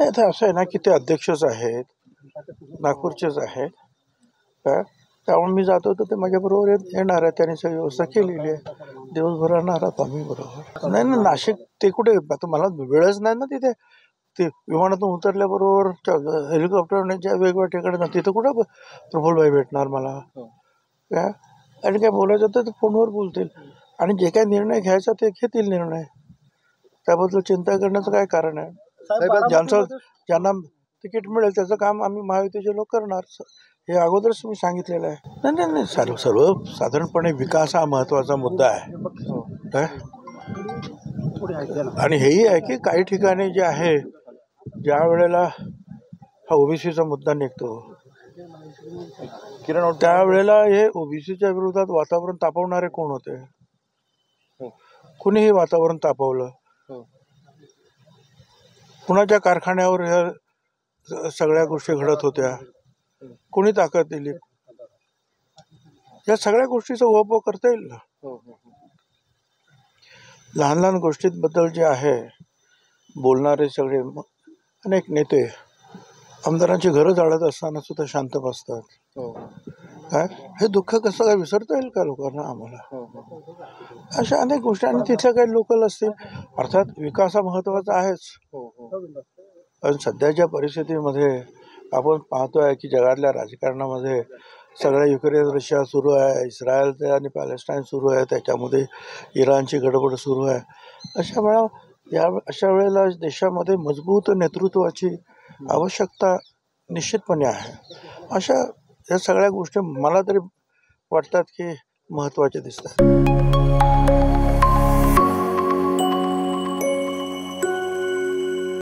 नाही आता असं आहे ना की ते अध्यक्षच आहेत नागपूरचेच आहेत काय त्यामुळे मी जातो तर ते माझ्याबरोबर येणार आहे. त्यांनी सगळी व्यवस्था केलेली आहे. दिवसभर राहणार आहोत आम्ही बरोबर. नाही ना नाशिक ते कुठे? आता मला वेळच नाही ना तिथे. ते विमानातून उतरल्याबरोबर हेलिकॉप्टरने ज्या वेगवेगळ्या ठिकाणी जातात, तिथं कुठं प्रफुल्लभाई भेटणार मला. काय आणि काय बोलायचं तर ते फोनवर बोलतील. आणि जे काही निर्णय घ्यायचा ते घेतील निर्णय. त्याबद्दल चिंता करण्याचं काय कारण आहे? ज्यांचं ज्यांना तिकीट मिळेल त्याचं काम आम्ही महायुतीचे लोक करणार. हे अगोदरच मी सांगितलेलं आहे. नाही नाही नाही सर्व सर्व साधारणपणे विकास हा महत्त्वाचा मुद्दा आहे. काय? आणि हेही आहे की काही ठिकाणी जे आहे ज्या वेळेला हा ओबीसीचा मुद्दा निघतो किरण त्यावेळेला हे ओबीसीच्या विरोधात वातावरण तापवणारे कोण होते? कुणीही वातावरण तापवलं. कुणाच्या कारखान्यावर ह्या सगळ्या गोष्टी घडत होत्या? कोणी ताकद दिली? या सगळ्या गोष्टीचा उहापोह करता येईल ना? लहान लहान गोष्टींबद्दल जे आहे बोलणारे सगळे अनेक नेते आमदारांची घरं जाळत असताना सुद्धा शांत बसतात. काय? हे दुःख कसं काय विसरता येईल का लोकांना आम्हाला? अशा अनेक गोष्टी आणि तिथल्या काही लोकल असतील. अर्थात विकास हा महत्त्वाचा आहेच. आणि सध्याच्या परिस्थितीमध्ये आपण पाहतोय की जगातल्या राजकारणामध्ये सगळ्या युक्रेन रशिया सुरू आहे इस्रायल आणि पॅलेस्टाईन सुरू आहे त्याच्यामध्ये इराणची गडबड सुरू आहे. अशा वेळा या अशा वेळेला देशामध्ये मजबूत नेतृत्वाची आवश्यकता निश्चितपणे आहे. अशा या सगळ्या गोष्टी मला तरी वाटतात की महत्त्वाच्या दिसतात.